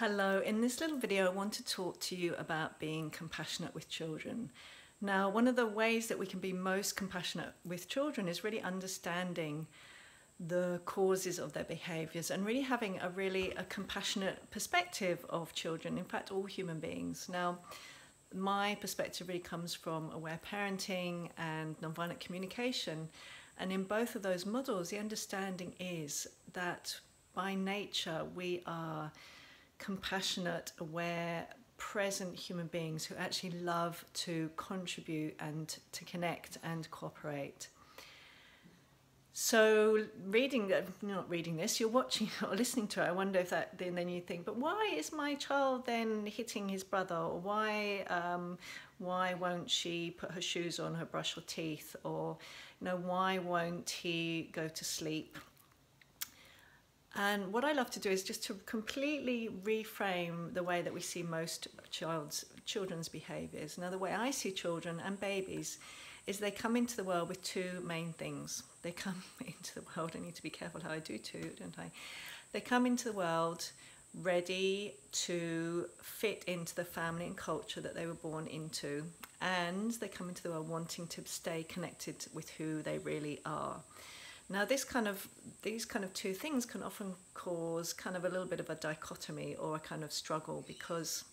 Hello, in this little video I want to talk to you about being compassionate with children. Now one of the ways that we can be most compassionate with children is really understanding the causes of their behaviors and really having a really a compassionate perspective of children, in fact all human beings. Now my perspective really comes from aware parenting and nonviolent communication and in both of those models the understanding is that by nature we are compassionate, aware, present human beings who actually love to contribute and to connect and cooperate. So, reading, not reading this, you're watching or listening to it. I wonder if that then, then you think, but why is my child then hitting his brother, or why um, why won't she put her shoes on, her brush her teeth, or you know why won't he go to sleep? And what I love to do is just to completely reframe the way that we see most child's, children's behaviours. Now, the way I see children and babies is they come into the world with two main things. They come into the world, I need to be careful how I do too, don't I? They come into the world ready to fit into the family and culture that they were born into, and they come into the world wanting to stay connected with who they really are. Now this kind of these kind of two things can often cause kind of a little bit of a dichotomy or a kind of struggle because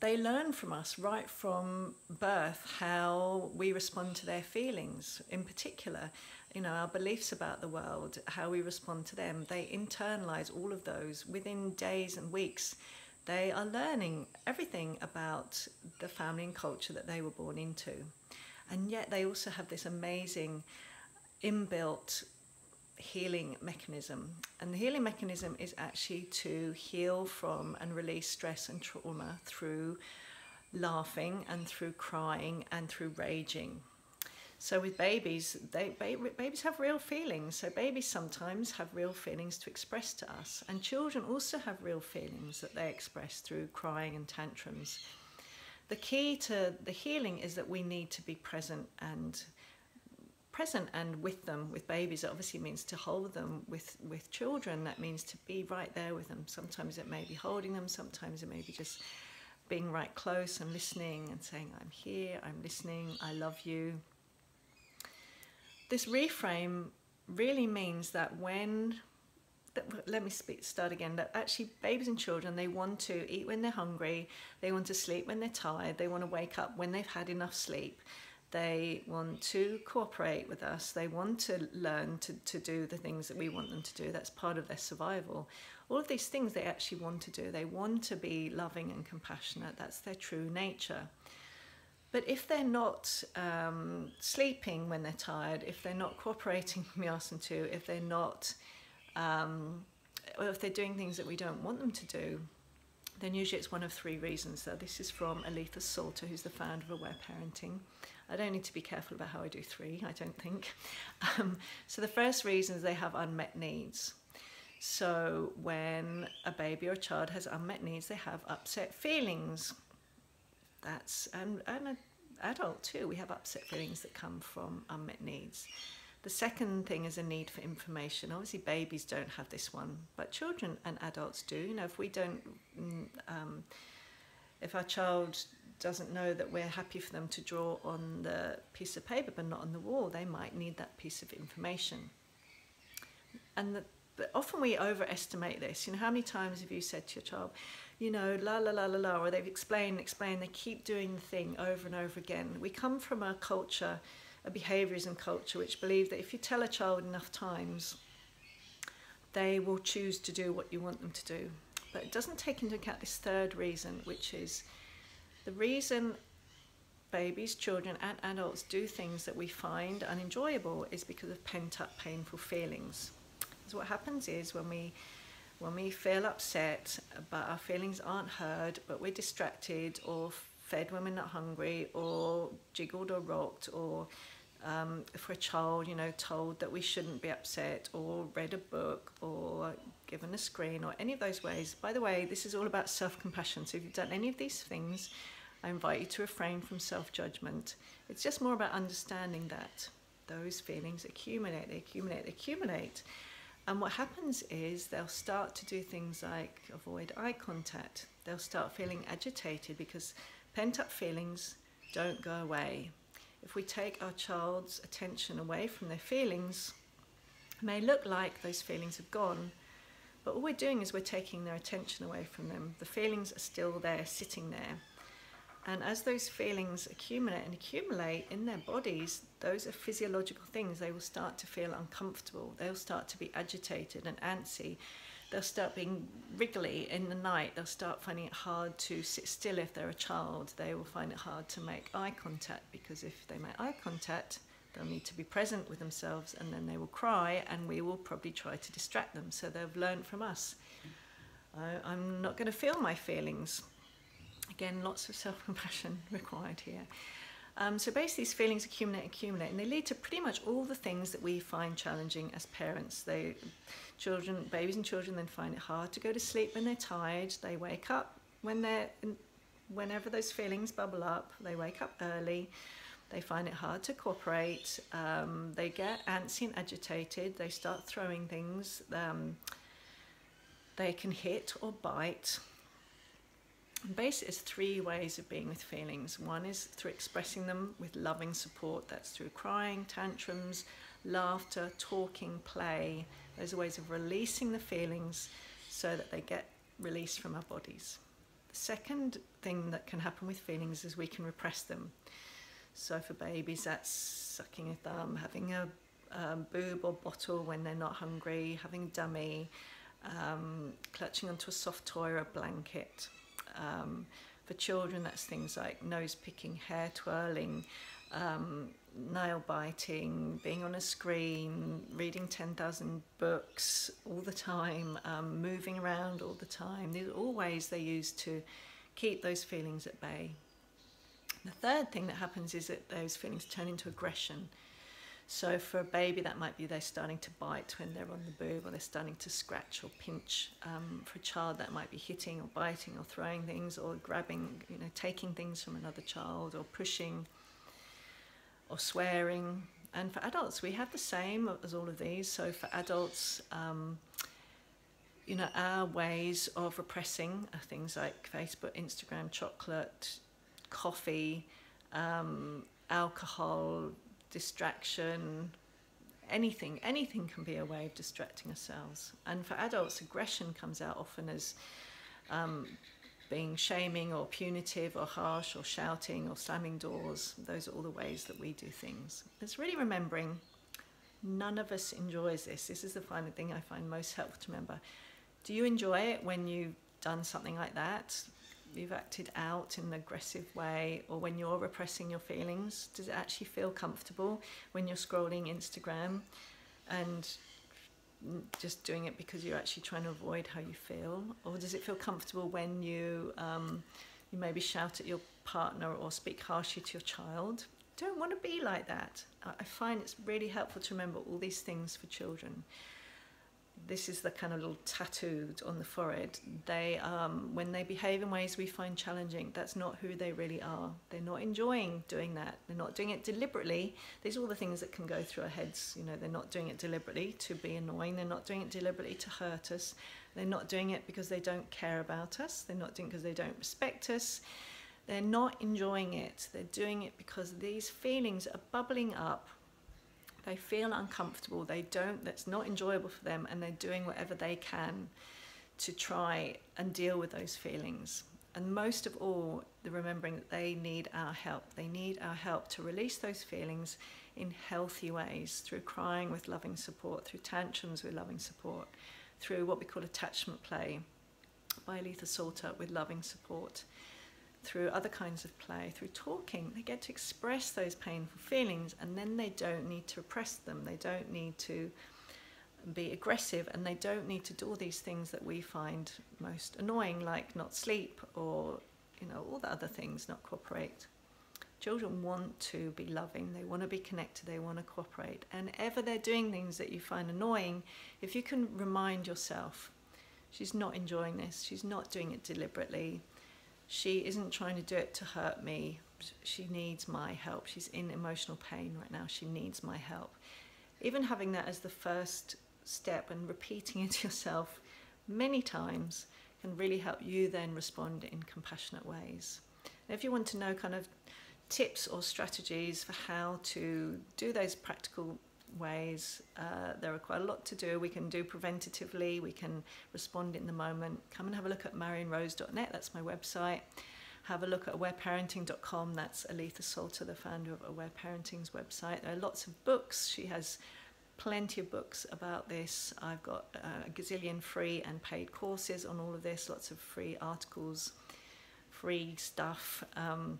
they learn from us right from birth how we respond to their feelings. In particular you know our beliefs about the world how we respond to them. They internalize all of those within days and weeks. They are learning everything about the family and culture that they were born into. And yet they also have this amazing inbuilt healing mechanism. And the healing mechanism is actually to heal from and release stress and trauma through laughing and through crying and through raging. So with babies, they, babies have real feelings. So babies sometimes have real feelings to express to us. And children also have real feelings that they express through crying and tantrums. The key to the healing is that we need to be present and present and with them with babies obviously means to hold them with with children. That means to be right there with them. Sometimes it may be holding them sometimes it may be just being right close and listening and saying i'm here i'm listening i love you. This reframe really means that when that, let me speak, start again that actually babies and children they want to eat when they're hungry they want to sleep when they're tired they want to wake up when they've had enough sleep they want to cooperate with us. They want to learn to, to do the things that we want them to do. That's part of their survival. All of these things they actually want to do. They want to be loving and compassionate. That's their true nature. But if they're not um, sleeping when they're tired, if they're not cooperating when we ask them to, if they're not, um, or if they're doing things that we don't want them to do, then usually it's one of three reasons. So this is from Aletha Solter, who's the founder of Aware Parenting. I don't need to be careful about how I do three, I don't think. Um, so the first reason is they have unmet needs. So when a baby or a child has unmet needs, they have upset feelings. That's, and, and an adult too, we have upset feelings that come from unmet needs. The second thing is a need for information. Obviously, babies don't have this one, but children and adults do. You know, if we don't, mm, um, if our child doesn't know that we're happy for them to draw on the piece of paper but not on the wall, they might need that piece of information. And the, the, often we overestimate this. You know, how many times have you said to your child, you know, la la la la la, or they've explained, explained, they keep doing the thing over and over again. We come from a culture, a behaviourism culture, which believe that if you tell a child enough times, they will choose to do what you want them to do. But it doesn't take into account this third reason, which is the reason babies, children, and adults do things that we find unenjoyable is because of pent up painful feelings. So what happens is when we when we feel upset but our feelings aren't heard but we're distracted or fed when we're not hungry or jiggled or rocked or um, for a child, you know, told that we shouldn't be upset or read a book or given a screen or any of those ways. By the way, this is all about self-compassion. So if you've done any of these things, I invite you to refrain from self-judgment. It's just more about understanding that those feelings accumulate, they accumulate, they accumulate. And what happens is they'll start to do things like avoid eye contact. They'll start feeling agitated because pent up feelings don't go away. If we take our child's attention away from their feelings, may look like those feelings have gone, but all we're doing is we're taking their attention away from them. The feelings are still there, sitting there. And as those feelings accumulate and accumulate in their bodies, those are physiological things. They will start to feel uncomfortable. They'll start to be agitated and antsy. They'll start being wriggly in the night. They'll start finding it hard to sit still if they're a child. They will find it hard to make eye contact because if they make eye contact, they'll need to be present with themselves and then they will cry and we will probably try to distract them. So they've learned from us. I'm not going to feel my feelings. Again, lots of self compassion required here. Um, so basically, these feelings accumulate, accumulate, and they lead to pretty much all the things that we find challenging as parents. They, children, babies and children, then find it hard to go to sleep when they're tired. They wake up when they're, whenever those feelings bubble up. They wake up early. They find it hard to cooperate. Um, they get antsy and agitated. They start throwing things. Um, they can hit or bite. Basically, there's three ways of being with feelings. One is through expressing them with loving support. That's through crying, tantrums, laughter, talking, play. Those are ways of releasing the feelings so that they get released from our bodies. The second thing that can happen with feelings is we can repress them. So for babies, that's sucking a thumb, having a um, boob or bottle when they're not hungry, having dummy, um, clutching onto a soft toy or a blanket. Um, for children, that's things like nose picking, hair twirling, um, nail biting, being on a screen, reading 10,000 books all the time, um, moving around all the time. These are all ways they use to keep those feelings at bay. The third thing that happens is that those feelings turn into aggression. So for a baby, that might be they're starting to bite when they're on the boob, or they're starting to scratch or pinch. Um, for a child, that might be hitting or biting or throwing things or grabbing, you know, taking things from another child or pushing or swearing. And for adults, we have the same as all of these. So for adults, um, you know, our ways of repressing are things like Facebook, Instagram, chocolate, coffee, um, alcohol, distraction, anything, anything can be a way of distracting ourselves. And for adults, aggression comes out often as um, being shaming or punitive or harsh or shouting or slamming doors. Those are all the ways that we do things. It's really remembering none of us enjoys this. This is the final thing I find most helpful to remember. Do you enjoy it when you've done something like that? You've acted out in an aggressive way or when you're repressing your feelings does it actually feel comfortable when you're scrolling instagram and just doing it because you're actually trying to avoid how you feel? Or does it feel comfortable when you um, you maybe shout at your partner or speak harshly to your child? Don't want to be like that. I find it's really helpful to remember all these things for children this is the kind of little tattooed on the forehead. They, um, when they behave in ways we find challenging, that's not who they really are. They're not enjoying doing that. They're not doing it deliberately. These are all the things that can go through our heads. You know, they're not doing it deliberately to be annoying. They're not doing it deliberately to hurt us. They're not doing it because they don't care about us. They're not doing it because they don't respect us. They're not enjoying it. They're doing it because these feelings are bubbling up they feel uncomfortable, they don't, that's not enjoyable for them, and they're doing whatever they can to try and deal with those feelings. And most of all, the remembering that they need our help. They need our help to release those feelings in healthy ways through crying with loving support, through tantrums with loving support, through what we call attachment play by Aletha Solter with loving support through other kinds of play, through talking, they get to express those painful feelings and then they don't need to repress them. They don't need to be aggressive and they don't need to do all these things that we find most annoying, like not sleep or, you know, all the other things, not cooperate. Children want to be loving, they want to be connected, they want to cooperate. And ever they're doing things that you find annoying, if you can remind yourself, she's not enjoying this, she's not doing it deliberately, she isn't trying to do it to hurt me. She needs my help. She's in emotional pain right now. She needs my help. Even having that as the first step and repeating it to yourself many times can really help you then respond in compassionate ways. if you want to know kind of tips or strategies for how to do those practical ways. Uh, there are quite a lot to do. We can do preventatively, we can respond in the moment. Come and have a look at marionrose.net, that's my website. Have a look at awareparenting.com, that's Aletha Solter, the founder of Aware Parenting's website. There are lots of books. She has plenty of books about this. I've got uh, a gazillion free and paid courses on all of this, lots of free articles, free stuff. Um,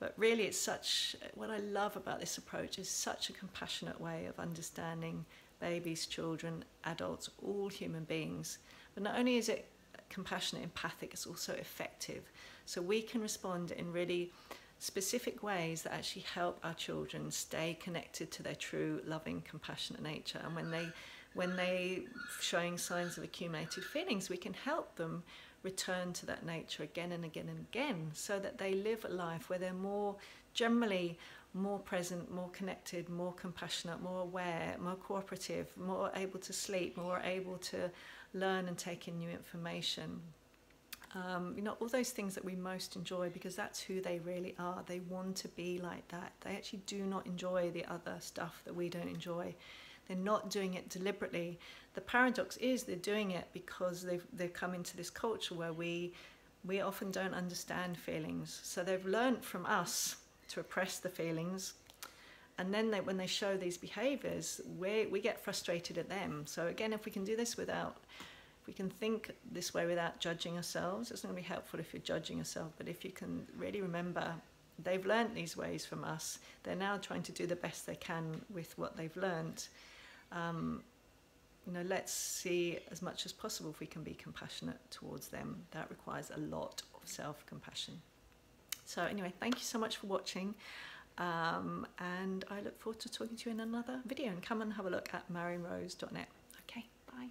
but really, it's such what I love about this approach is such a compassionate way of understanding babies, children, adults, all human beings. But not only is it compassionate, empathic, it's also effective. So we can respond in really specific ways that actually help our children stay connected to their true, loving, compassionate nature. And when they when they showing signs of accumulated feelings, we can help them return to that nature again and again and again so that they live a life where they're more generally more present, more connected, more compassionate, more aware, more cooperative, more able to sleep, more able to learn and take in new information. Um, you know, all those things that we most enjoy because that's who they really are. They want to be like that. They actually do not enjoy the other stuff that we don't enjoy. They're not doing it deliberately. The paradox is they're doing it because they've, they've come into this culture where we, we often don't understand feelings. So they've learned from us to repress the feelings. And then they, when they show these behaviors, we, we get frustrated at them. So again, if we can do this without, we can think this way without judging ourselves, it's not going to be helpful if you're judging yourself. But if you can really remember they've learned these ways from us. They're now trying to do the best they can with what they've learned um, you know, let's see as much as possible if we can be compassionate towards them. That requires a lot of self-compassion. So anyway, thank you so much for watching. Um, and I look forward to talking to you in another video and come and have a look at marionrose.net. Okay, bye.